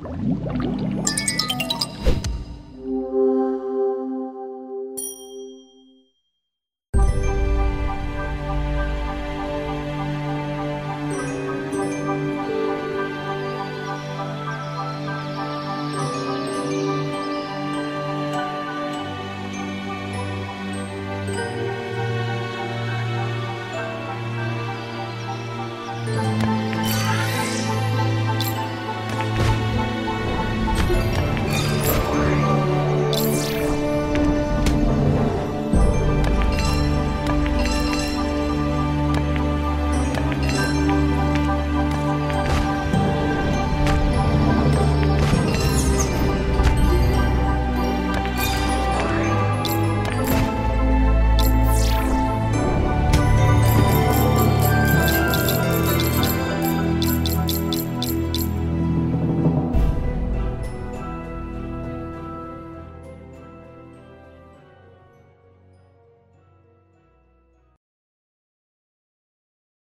Música